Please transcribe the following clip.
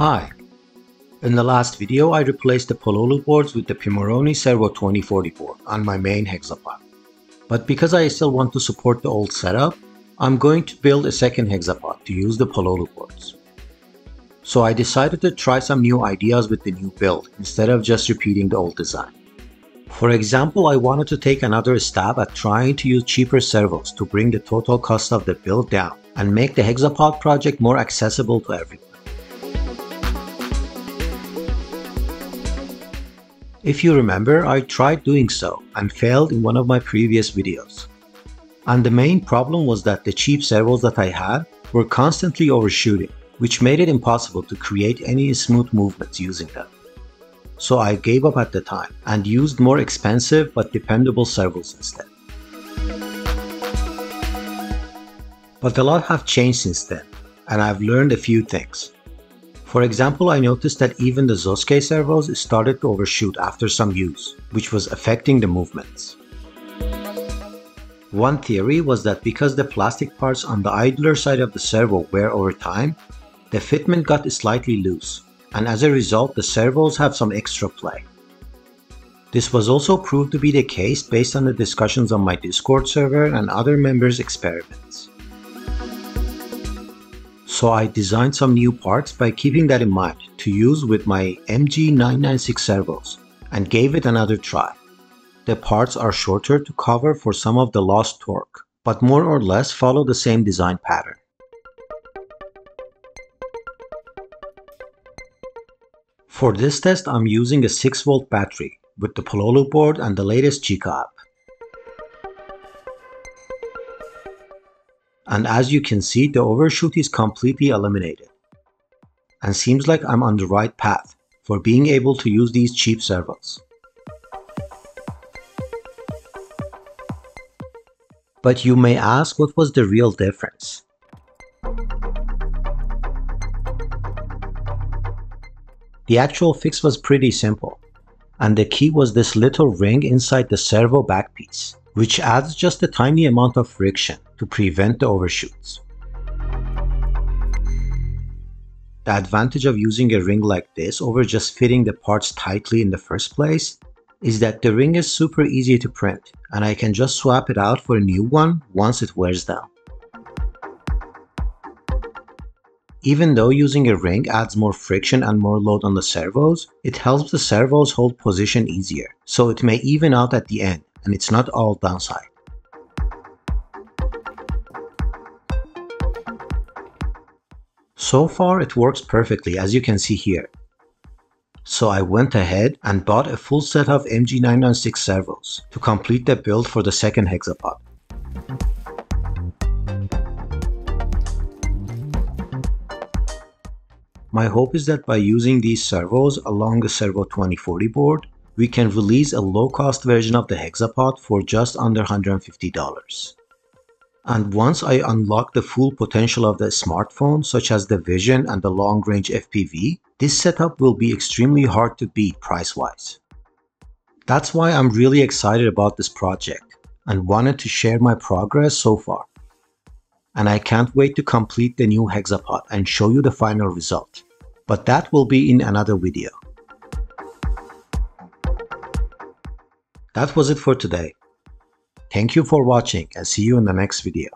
Hi. In the last video, I replaced the Pololu boards with the Pimoroni Servo 2040 board on my main hexapod. But because I still want to support the old setup, I'm going to build a second hexapod to use the Pololu boards. So I decided to try some new ideas with the new build instead of just repeating the old design. For example, I wanted to take another stab at trying to use cheaper servos to bring the total cost of the build down and make the hexapod project more accessible to everyone. If you remember, I tried doing so and failed in one of my previous videos. And the main problem was that the cheap servos that I had were constantly overshooting, which made it impossible to create any smooth movements using them. So I gave up at the time and used more expensive but dependable servos instead. But a lot have changed since then, and I've learned a few things. For example, I noticed that even the Zosuke servos started to overshoot after some use, which was affecting the movements. One theory was that because the plastic parts on the idler side of the servo wear over time, the fitment got slightly loose, and as a result the servos have some extra play. This was also proved to be the case based on the discussions on my Discord server and other members' experiments. So I designed some new parts by keeping that in mind to use with my MG996 servos and gave it another try. The parts are shorter to cover for some of the lost torque, but more or less follow the same design pattern. For this test I'm using a 6 volt battery with the Pololu board and the latest Chica app. and as you can see the overshoot is completely eliminated and seems like I'm on the right path for being able to use these cheap servos. But you may ask what was the real difference? The actual fix was pretty simple, and the key was this little ring inside the servo backpiece, which adds just a tiny amount of friction to prevent the overshoots. The advantage of using a ring like this over just fitting the parts tightly in the first place is that the ring is super easy to print and I can just swap it out for a new one once it wears down. Even though using a ring adds more friction and more load on the servos, it helps the servos hold position easier, so it may even out at the end and it's not all downside. So far it works perfectly as you can see here. So I went ahead and bought a full set of MG996 servos to complete the build for the second hexapod. My hope is that by using these servos along the Servo 2040 board, we can release a low-cost version of the hexapod for just under $150. And once I unlock the full potential of the smartphone, such as the vision and the long range FPV, this setup will be extremely hard to beat price wise. That's why I'm really excited about this project and wanted to share my progress so far. And I can't wait to complete the new hexapod and show you the final result. But that will be in another video. That was it for today. Thank you for watching and see you in the next video.